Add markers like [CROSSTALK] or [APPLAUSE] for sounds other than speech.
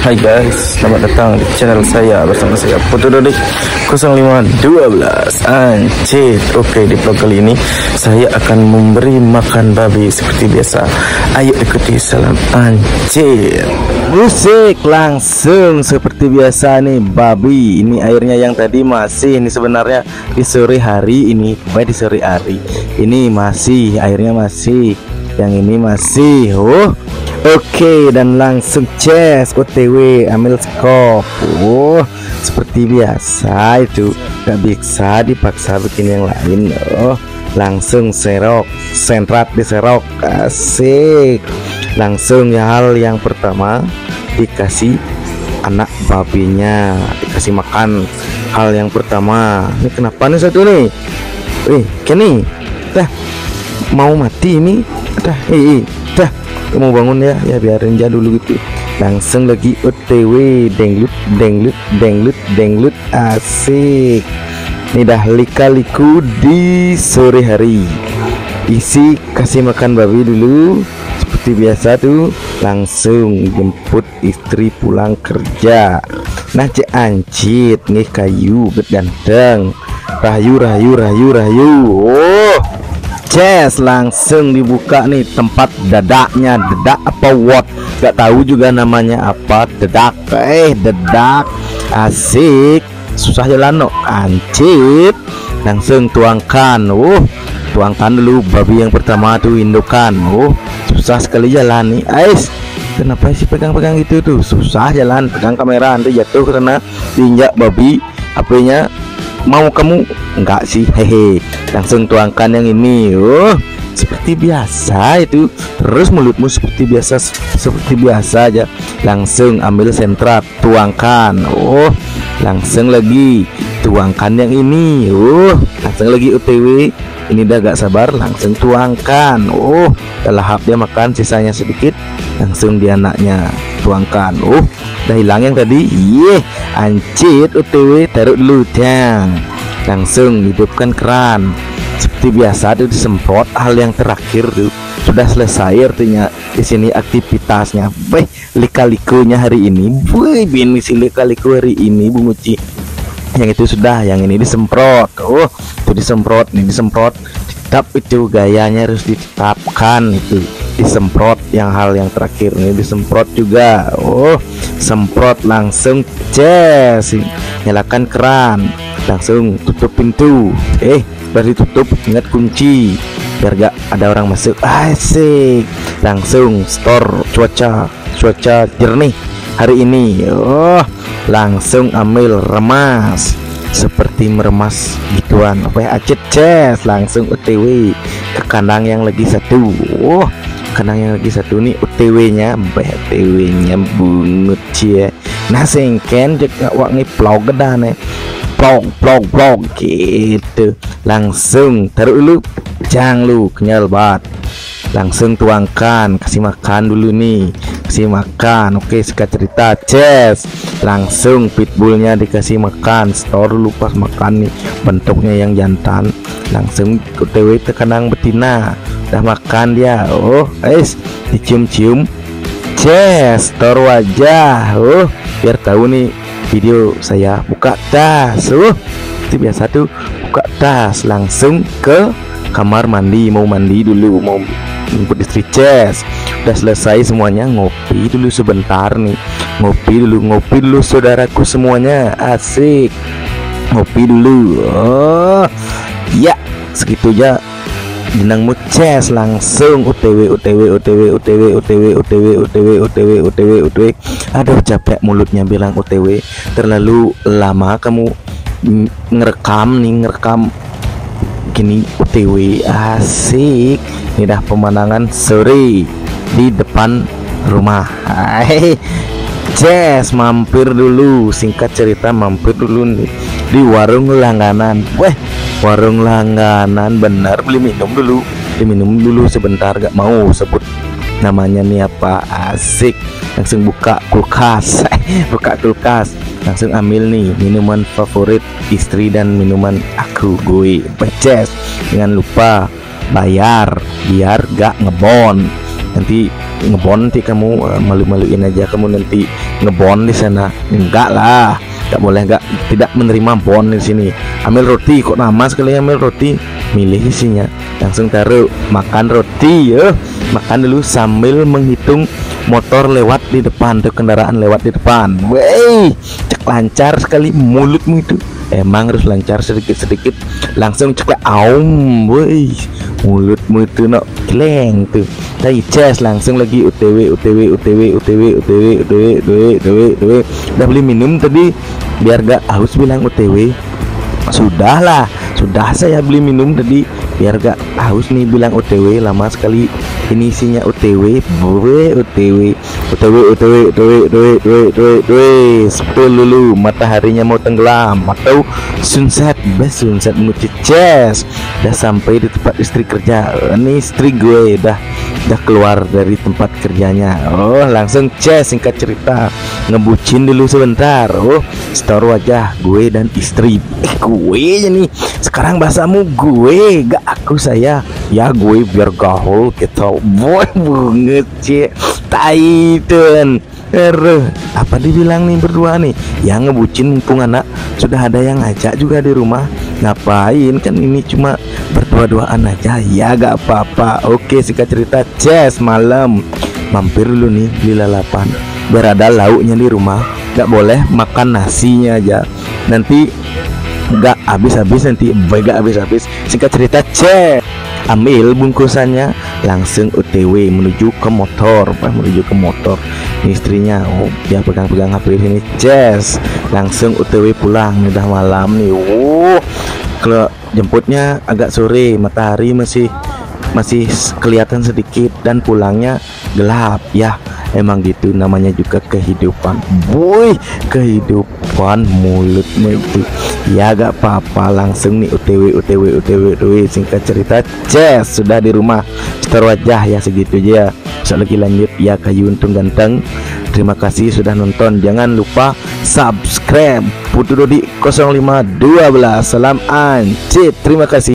Hai guys, selamat datang di channel saya bersama saya Putu Dodik 0512 Anjir, oke di vlog kali ini saya akan memberi makan babi seperti biasa. Ayo ikuti salam anjir. Musik langsung seperti biasa nih babi. Ini airnya yang tadi masih ini sebenarnya di sore hari ini Baik di sore hari. Ini masih airnya masih Yang ini masih. Oh Oke dan langsung chest OTW ambil skop. Oh seperti biasa itu. Gak bisa dipaksa bikin yang lain Oh. Langsung serok sentrat diserok asik. Langsung ya hal yang pertama dikasih anak babinya dikasih makan. Hal yang pertama ini kenapa nih satu nih? Wih, Kenny, dah mau mati ini, dah, eh, dah, mau bangun ya. Ya biarin aja dulu gitu. Langsung lagi OTW denglut denglut denglut denglut. Asik. Ini dah lika-liku di sore hari. Isi kasih makan babi dulu. Seperti biasa tuh langsung jemput istri pulang kerja. Nah cek ancit nih kayu ganteng. Rayu rayu rayu rayu. Oh Yes, langsung dibuka nih tempat dadaknya dedak apa what? Gak tahu juga namanya apa. Dedak eh dedak. Asik. Susah jalan no. Ancit langsung tuangkan uh. Tuangkan dulu babi yang pertama tuh indukan uh. Susah sekali jalan nih. Ais. Kenapa sih pegang-pegang itu tuh? Susah jalan pegang kamera nanti jatuh karena diinjak babi HP-nya mau kamu? Enggak sih hehe. Langsung tuangkan yang ini. Oh seperti biasa itu. Terus mulutmu seperti biasa seperti biasa aja. Langsung ambil sentrat tuangkan. Oh langsung lagi. Tuangkan yang ini. Oh langsung lagi UTW ini udah gak sabar langsung tuangkan. Oh udah lahap dia makan sisanya sedikit langsung di anaknya tuangkan. Oh udah hilang yang tadi. Iya ancit UTW taruh dulu jang langsung hidupkan keran. Seperti biasa tuh disemprot. Hal yang terakhir tuh sudah selesai artinya di sini aktivitasnya. Baik lika-likunya hari ini. Wih bini si lika-liku hari ini Bu Muci yang itu sudah yang ini disemprot. Oh itu disemprot ini disemprot. Tetap itu gayanya harus ditetapkan itu disemprot yang hal yang terakhir ini disemprot juga. Oh semprot langsung ces nyalakan keran. Langsung tutup pintu. Eh baru ditutup ingat kunci. Biar gak ada orang masuk. Asik. Langsung store cuaca cuaca jernih hari ini. Oh langsung ambil remas. Seperti meremas gituan. Ya acet ces. Langsung OTW ke kandang yang lagi satu. Oh kandang yang lagi satu nih OTW nya BTW nya bungut cie. Nah sengken juga wangi plau gedane plong plong plong gitu. Langsung taruh dulu. Jangan lu kenyal banget. Langsung tuangkan kasih makan dulu nih kasih makan. Oke sekat cerita ces langsung pitbullnya dikasih makan. Store dulu pas makan nih bentuknya yang jantan. Langsung otw tekanang betina. Udah makan dia. Oh guys dicium-cium. Ces store wajah. Oh biar tahu nih video saya buka tas. Uh itu biasa tuh buka tas. Langsung ke kamar mandi. Mau mandi dulu mau jemput istri Ces udah selesai semuanya ngopi dulu sebentar nih ngopi dulu ngopi dulu saudaraku semuanya asik ngopi dulu oh ya segitu aja jenang muces langsung UTW UTW UTW UTW UTW UTW UTW UTW UTW UTW aduh capek mulutnya bilang UTW terlalu lama kamu ngerekam nih ngerekam gini UTW asik ini dah pemandangan sore di depan rumah. Hai Jess mampir dulu. Singkat cerita mampir dulu nih. Di warung langganan. Weh warung langganan benar beli minum dulu. Beli minum dulu sebentar gak mau sebut namanya nih apa. Asik. Langsung buka kulkas. [LAUGHS] Buka kulkas. Langsung ambil nih minuman favorit istri dan minuman aku gue beces jangan lupa bayar. Biar gak ngebon nanti ngebon nanti kamu uh, malu-maluin aja kamu nanti ngebon di sana. Enggak lah nggak boleh nggak tidak menerima bon di sini. Ambil roti kok nama sekali ambil roti? Milih isinya langsung taruh makan roti ya. Makan dulu sambil menghitung motor lewat di depan tuh kendaraan lewat di depan. Wey cek lancar sekali mulutmu itu. Emang harus lancar sedikit-sedikit. Langsung ceklek aum woi mulutmu itu no keleng tuh tadi ces langsung lagi UTW UTW UTW UTW UTW UTW UTW UTW UTW udah beli minum tadi biar gak haus bilang UTW sudah lah sudah saya beli minum tadi biar gak haus nih bilang OTW lama sekali ini isinya OTW gue OTW OTW OTW OTW OTW OTW OTW OTW sepuluh dulu mataharinya mau tenggelam atau sunset best sunset mucices udah sampai di tempat istri kerja ini istri gue udah udah keluar dari tempat kerjanya. Oh langsung cek singkat cerita. Ngebucin dulu sebentar. Oh store wajah gue dan istri. Eh gue nih sekarang bahasamu gue gak aku saya ya gue biar gaul gitu. Boy banget cek Titan Eruh, apa dibilang nih berdua nih? Yang ngebucin mumpung anak. Sudah ada yang ngajak juga di rumah. Ngapain? Kan ini cuma berdua-duaan aja. Ya gak apa-apa. Oke singkat cerita. Jazz malam. Mampir dulu nih beli lalapan. Biar ada lauknya di rumah. Gak boleh makan nasinya aja. Nanti gak habis-habis nanti gak habis-habis. Singkat cerita cek ambil bungkusannya langsung OTW menuju ke motor Pak menuju ke motor. Istrinya oh dia pegang-pegang HP sini jazz langsung OTW pulang udah malam nih. Oh kalau jemputnya agak sore matahari masih masih kelihatan sedikit dan pulangnya gelap ya. Emang gitu namanya juga kehidupan. Boy kehidupan mulutmu itu ya gak apa-apa langsung nih UTW UTW UTW UTW singkat cerita Jess sudah di rumah. Setor wajah ya segitu aja. Soal lagi lanjut ya kayu untung ganteng. Terima kasih sudah nonton. Jangan lupa subscribe. Putu Dodi 0512 Salam Ancit Terima kasih